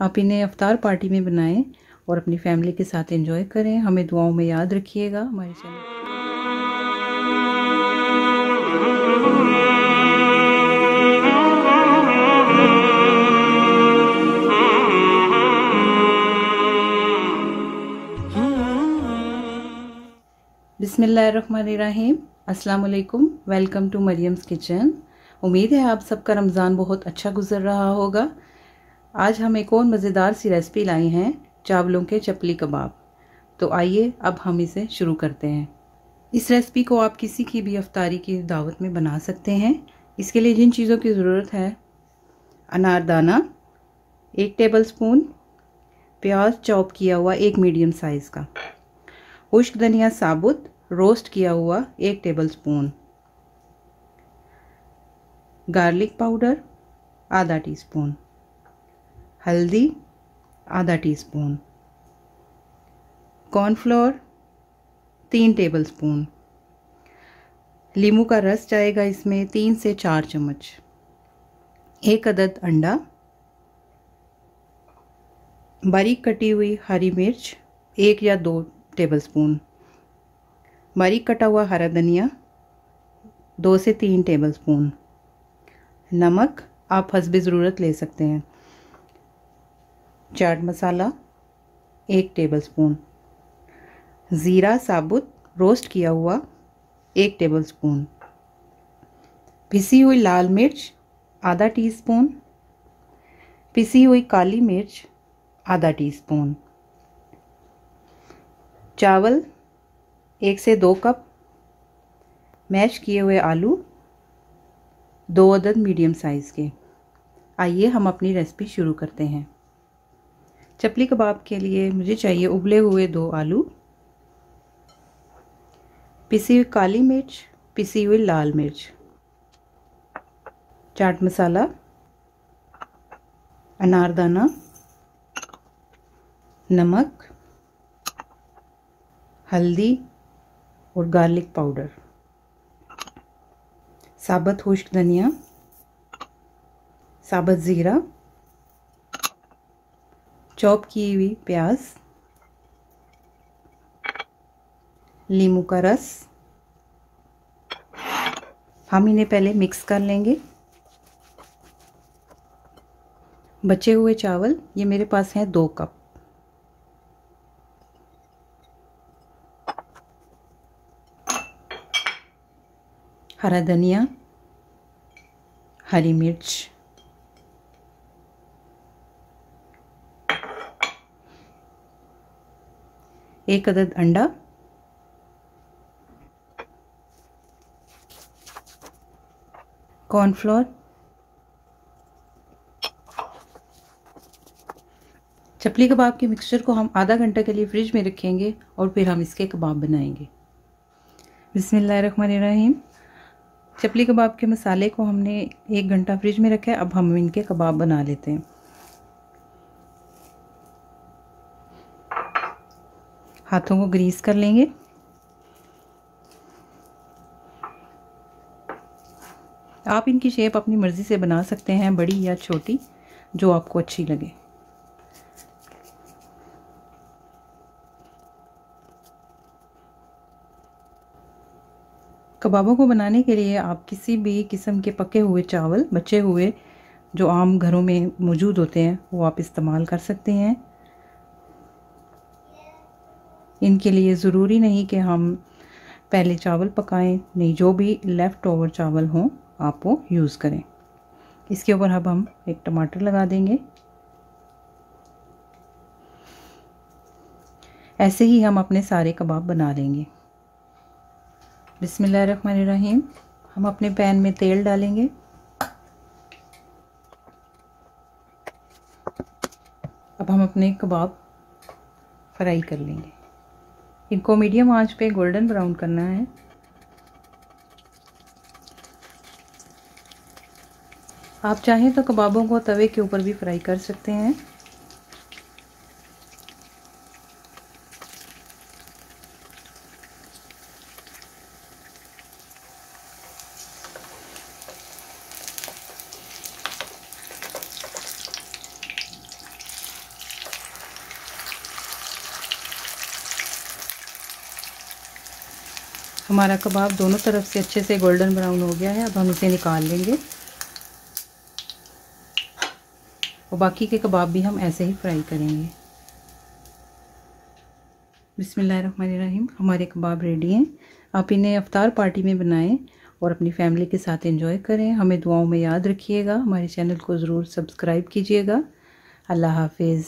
आप इन्हें अवतार पार्टी में बनाएँ और अपनी फैमिली के साथ एंजॉय करें। हमें दुआओं में याद रखिएगा। हमारे चैनल बिसमीम अस्सलाम वालेकुम वेलकम टू मरियम्स किचन। उम्मीद है आप सबका रमज़ान बहुत अच्छा गुजर रहा होगा। आज हम एक और मज़ेदार सी रेसिपी लाई हैं, चावलों के चपली कबाब। तो आइए, अब हम इसे शुरू करते हैं। इस रेसिपी को आप किसी की भी अफ्तारी की दावत में बना सकते हैं। इसके लिए जिन चीज़ों की ज़रूरत है अनारदाना एक टेबल स्पून प्याज चॉप किया हुआ एक मीडियम साइज़ का, खुश्क धनिया साबुत रोस्ट किया हुआ एक टेबलस्पून गार्लिक पाउडर आधा टीस्पून हल्दी, आधा टीस्पून। कॉर्नफ्लोर, तीन टेबलस्पून। लीमू का रस जाएगा इसमें तीन से चार चम्मच। एक अदद अंडा। बारीक कटी हुई हरी मिर्च, एक या दो टेबलस्पून। बारीक कटा हुआ हरा धनिया, दो से तीन टेबलस्पून। नमक आप हसब ज़रूरत ले सकते हैं। चाट मसाला, एक टेबलस्पून ज़ीरा साबुत रोस्ट किया हुआ, एक टेबलस्पून पिसी हुई लाल मिर्च, आधा टीस्पून पिसी हुई काली मिर्च, आधा टीस्पून चावल, एक से दो कप. मैश किए हुए आलू, दो अदद मीडियम साइज़ के. आइए हम अपनी रेसिपी शुरू करते हैं. चपली कबाब के लिए मुझे चाहिए उबले हुए दो आलू, पिसी हुई काली मिर्च, पिसी हुई लाल मिर्च, चाट मसाला, अनारदाना, नमक, हल्दी और गार्लिक पाउडर, साबत खुश्क धनिया, साबत ज़ीरा चॉप की हुई प्याज लीमू का रस, हम इन्हें पहले मिक्स कर लेंगे। बचे हुए चावल, ये मेरे पास हैं दो कप। हरा धनिया, हरी मिर्च एक अदद अंडा कॉर्नफ्लोर चपली कबाब के मिक्सचर को हम आधा घंटा के लिए फ्रिज में रखेंगे और फिर हम इसके कबाब बनाएँगे। बिस्मिल्लाहिर्रहमानिर्रहीम। चपली कबाब के मसाले को हमने एक घंटा फ्रिज में रखा है, अब हम इनके कबाब बना लेते हैं। हाथों को ग्रीस कर लेंगे। आप इनकी शेप अपनी मर्ज़ी से बना सकते हैं, बड़ी या छोटी, जो आपको अच्छी लगे। कबाबों को बनाने के लिए आप किसी भी किस्म के पके हुए चावल, बचे हुए जो आम घरों में मौजूद होते हैं, वो आप इस्तेमाल कर सकते हैं। इनके लिए ज़रूरी नहीं कि हम पहले चावल पकाएँ, नहीं, जो भी लेफ़्ट ओवर चावल हों आप वो यूज़ करें। इसके ऊपर अब हम एक टमाटर लगा देंगे। ऐसे ही हम अपने सारे कबाब बना लेंगे। बिसमीम हम अपने पैन में तेल डालेंगे। अब हम अपने कबाब फ्राई कर लेंगे। इनको मीडियम आँच पे गोल्डन ब्राउन करना है। आप चाहें तो कबाबों को तवे के ऊपर भी फ्राई कर सकते हैं। हमारा कबाब दोनों तरफ़ से अच्छे से गोल्डन ब्राउन हो गया है, अब हम इसे निकाल लेंगे। और बाकी के कबाब भी हम ऐसे ही फ्राई करेंगे। बिसमीम हमारे कबाब रेडी हैं। आप इन्हें अफ्तार पार्टी में बनाएँ और अपनी फैमिली के साथ एंजॉय करें। हमें दुआओं में याद रखिएगा। हमारे चैनल को ज़रूर सब्सक्राइब कीजिएगा। अल्लाह हाफिज़।